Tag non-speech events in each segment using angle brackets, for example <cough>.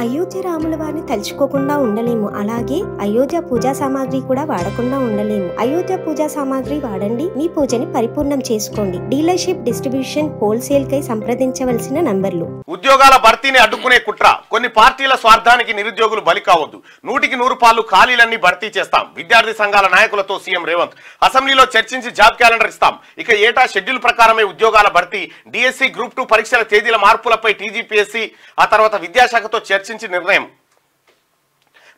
అయోధ్య రాముల వారిని తలుచుకోకుండా ఉండలేము. అలాగే అయోధ్య పూజా సామాగ్రి కూడా వాడకుండా ఉండలేము. అయోధ్య పూజా సామాగ్రి వాడండి. మీ పూజని పరిపూర్ణం చేసుకోండి. డీలర్షిప్ డిస్ట్రిబ్యూషన్ హోల్సేల్ కై సంప్రదించవలసిన నంబర్లు. ఉద్యోగాల భర్తీని అడ్డుకునే కుట్ర. కొన్ని పార్టీల స్వార్థానికి నిరుద్యోగులు బలి కావద్దు. నూటికి నూరు పాలు ఖాళీలన్నీ భర్తీ చేస్తాం. విద్యార్థి సంఘాల నాయకులతో సీఎం రేవంత్. అసెంబ్లీలో చర్చించి జాబ్ క్యాలెండర్ ఇస్తాం. ఇక ఏటా షెడ్యూల్ ప్రకారమే ఉద్యోగాల భర్తీ. డిఎస్సి గ్రూప్ టూ పరీక్షల తేదీల మార్పులపై టీజీపీఎస్సీ ఆ తర్వాత విద్యాశాఖతో చర్చించి నిర్ణయం.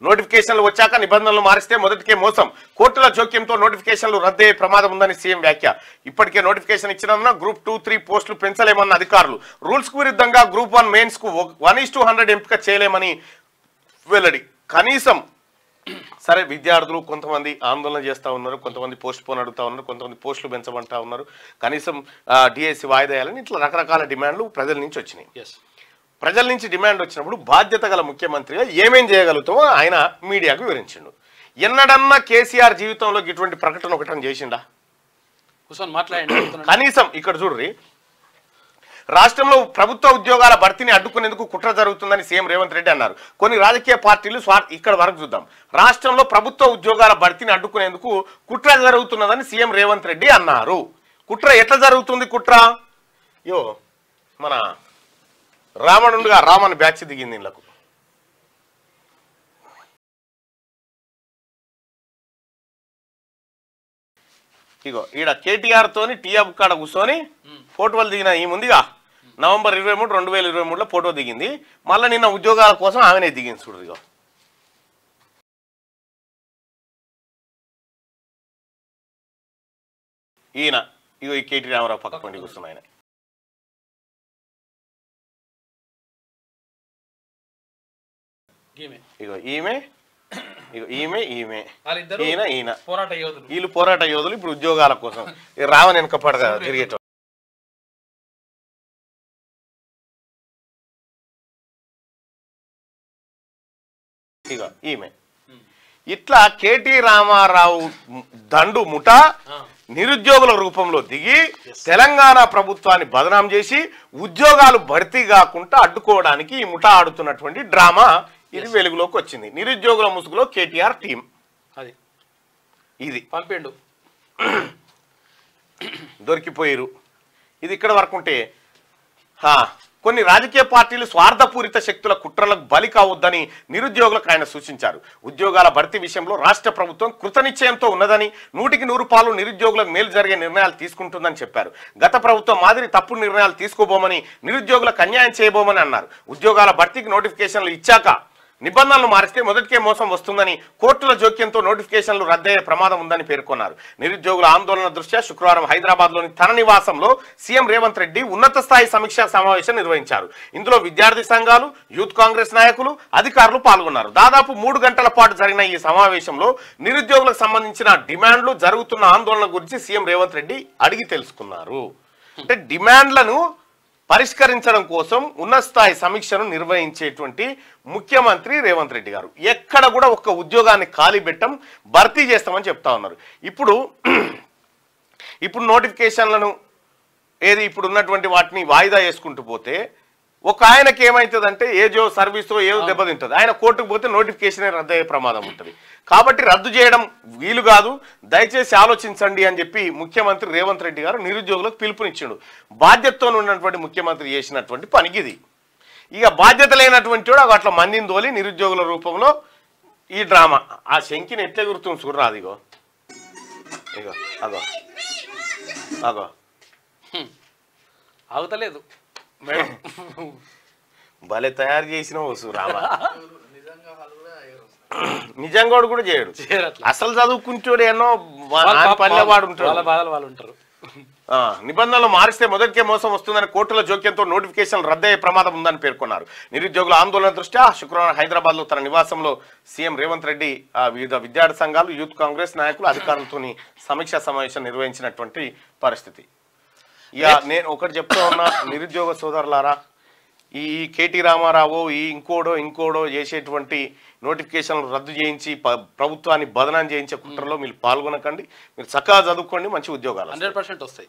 నోటిఫికేషన్లు వచ్చాక నిబంధనలు మారిస్తే మొదటికే మోసం. కోర్టుల జోక్యంతో నోటిఫికేషన్లు రద్దయ్యే ప్రమాదం ఉందని సీఎం వ్యాఖ్య. ఇప్పటికే నోటిఫికేషన్ ఇచ్చినందున గ్రూప్ టూ త్రీ పోస్టులు పెంచలేమన్న అధికారులు. రూల్స్కు విరుద్ధంగా గ్రూప్ వన్ మెయిన్స్కు వన్ ఈస్ టూ హండ్రెడ్ ఎంపిక చేయలేమని వెల్లడి. కనీసం సరే విద్యార్థులు కొంతమంది ఆందోళన చేస్తూ ఉన్నారు కొంతమంది పోస్ట్ పోన్ అడుగుతా ఉన్నారు కొంతమంది పోస్టులు పెంచమంటా ఉన్నారు. కనీసం డిఎస్సి వాయిదాయాలని ఇట్లా రకరకాల డిమాండ్లు ప్రజల నుంచి వచ్చినాయి. ఎస్ ప్రజల నుంచి డిమాండ్ వచ్చినప్పుడు బాధ్యత గల ముఖ్యమంత్రిగా ఏమేం చేయగలుగుతామో ఆయన మీడియాకు వివరించిండు. ఎన్నడన్నా కేసీఆర్ జీవితంలో ఇటువంటి ప్రకటన ఒకటని చేసిండా? మాట్లాడండి. కనీసం ఇక్కడ చూడ్రి. రాష్ట్రంలో ప్రభుత్వ ఉద్యోగాల భర్తీని అడ్డుకునేందుకు కుట్ర జరుగుతుందని సీఎం రేవంత్ రెడ్డి అన్నారు. కొన్ని రాజకీయ పార్టీలు ఇక్కడ వరకు చూద్దాం. రాష్ట్రంలో ప్రభుత్వ ఉద్యోగాల భర్తీని అడ్డుకునేందుకు కుట్ర జరుగుతున్నదని సీఎం రేవంత్ రెడ్డి అన్నారు. కుట్ర ఎట్లా జరుగుతుంది కుట్ర? యో మన రావణుడుగా రామన్ బ్యాచ్ దిగింది ఇళ్ళకు ఇగో ఈడ కేటీఆర్ తోని టీఆర్ కాడ కూర్చొని ఫోటోలు దిగిన ఈ ముందుగా నవంబర్ ఇరవై మూడు రెండు వేల ఇరవై మూడులో ఫోటో దిగింది. మళ్ళీ నిన్న ఉద్యోగాల కోసం ఆమెనే దిగింది చూడు ఇగో. ఈయన ఇగో ఈ కేటీ రామారావు పక్క పండి ఆయన ఇగో ఈమె ఇగో ఈమె ఈమె. ఈయన ఈయన. పోరాట యోధులు. వీళ్ళు పోరాట యోధులు ఇప్పుడు ఉద్యోగాల కోసం. రావని వెనక పడగా <laughs> తిరిగేట ఇగో ఈమె. ఇట్లా కేటీ రామారావు దండు ముఠ. నిరుద్యోగుల రూపంలో దిగి తెలంగాణ ప్రభుత్వాన్ని బదనాం చేసి ఉద్యోగాలు భర్తీ కాకుండా అడ్డుకోవడానికి ఈ ముఠా ఆడుతున్నటువంటి డ్రామా ఇది వెలుగులోకి వచ్చింది. నిరుద్యోగుల ముసుగులో కేటీఆర్ టీం అది. ఇది. పంపిండు. దొరికిపోయారు. ఇది ఇక్కడ వరకు ఉంటే కొన్ని రాజకీయ పార్టీలు స్వార్థపూరిత శక్తుల కుట్రలకు బలి కావద్దని నిరుద్యోగులకు ఆయన సూచించారు. ఉద్యోగాల భర్తీ విషయంలో రాష్ట్ర ప్రభుత్వం కృతనిశ్చయంతో ఉన్నదని నూటికి నూరు పాలు నిరుద్యోగులకు మేలు జరిగే నిర్ణయాలు తీసుకుంటుందని చెప్పారు. గత ప్రభుత్వం మాదిరి తప్పుడు నిర్ణయాలు తీసుకోబోమని నిరుద్యోగులకు అన్యాయం చేయబోమని అన్నారు. ఉద్యోగాల భర్తీకి నోటిఫికేషన్లు ఇచ్చాక నిబంధనలు మారిస్తే మొదటికే మోసం వస్తుందని కోర్టుల జోక్యంతో నోటిఫికేషన్లు రద్దయ్యే ప్రమాదం ఉందని పేర్కొన్నారు. నిరుద్యోగుల ఆందోళన దృష్ట్యా శుక్రవారం హైదరాబాద్లోని తన నివాసంలో సీఎం రేవంత్ రెడ్డి ఉన్నత స్థాయి సమీక్షా సమావేశం నిర్వహించారు. ఇందులో విద్యార్థి సంఘాలు యూత్ కాంగ్రెస్ నాయకులు అధికారులు పాల్గొన్నారు. దాదాపు మూడు గంటల పాటు జరిగిన ఈ సమావేశంలో నిరుద్యోగులకు సంబంధించిన డిమాండ్లు జరుగుతున్న ఆందోళన గురించి సీఎం రేవంత్ రెడ్డి అడిగి తెలుసుకున్నారు. అంటే డిమాండ్లను పరిష్కరించడం కోసం ఉన్నతస్థాయి సమీక్షను నిర్వహించేటువంటి ముఖ్యమంత్రి రేవంత్ రెడ్డి గారు. ఎక్కడ కూడా ఒక్క ఉద్యోగాన్ని ఖాళీ పెట్టం భర్తీ చేస్తామని చెప్తా ఉన్నారు. ఇప్పుడు ఇప్పుడు నోటిఫికేషన్లను ఏది ఇప్పుడు ఉన్నటువంటి వాటిని వాయిదా వేసుకుంటూ పోతే ఒక ఆయనకి ఏమవుతుందంటే ఏజో సర్వీసో ఏదో దెబ్బతింటుంది ఆయన కోర్టుకు పోతే నోటిఫికేషన్ రద్దయ్యే ప్రమాదం ఉంటుంది. కాబట్టి రద్దు చేయడం వీలు కాదు. దయచేసి ఆలోచించండి అని చెప్పి ముఖ్యమంత్రి రేవంత్ రెడ్డి గారు నిరుద్యోగులకు పిలుపునిచ్చిండు. బాధ్యతతో ఉన్నటువంటి ముఖ్యమంత్రి చేసినటువంటి పనికిది. ఇక బాధ్యత లేనటువంటి వాడు అట్లా మందిని తోలి నిరుద్యోగుల రూపంలో ఈ డ్రామా. ఆ శంకిని ఎట్లా గుర్తుంది చూడరాదు ఇగో. ఇగో అగో. అగో. ఆగుతలేదు. భలే తయారు చేసిన రామ. నిజంగా కూడా చేయడు. అసలు చదువుకుంటాడు ఎన్నో వా- వాళ్ళ ఆయన పాపం పల్లె వాడు వాళ్ళ ఉంటాడు బాధలు వాళ్ళు ఉంటారు. నిబంధనలు మారిస్తే మొదటికే మోసం వస్తుందని కోర్టుల జోక్యంతో నోటిఫికేషన్ రద్దయ్యే ప్రమాదం ఉందని పేర్కొన్నారు. నిరుద్యోగుల ఆందోళన దృష్ట్యా శుక్రవారం హైదరాబాద్లో తన నివాసంలో సీఎం రేవంత్ రెడ్డి ఆ, వివిధ విద్యార్థి సంఘాలు యూత్ కాంగ్రెస్ నాయకులు అధికారులతోని సమీక్షా సమావేశం నిర్వహించినటువంటి పరిస్థితి. ఇక నేను ఒకటి చెప్తా ఉన్నా నిరుద్యోగ సోదరులారా ఈ కేటీ రామారావు ఈ ఇంకోడో ఇంకోడో చేసేటువంటి నోటిఫికేషన్లు రద్దు చేయించి ప్రభుత్వాన్ని బదనాం చేయించే కుట్రలో మీరు పాల్గొనకండి. మీరు చక్కగా చదువుకోండి మంచి ఉద్యోగాలు హండ్రెడ్ పర్సెంట్ వస్తాయి.